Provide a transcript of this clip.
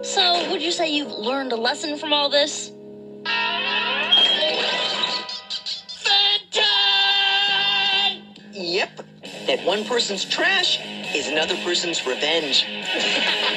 So, would you say you've learned a lesson from all this? Yep, that one person's trash is another person's revenge.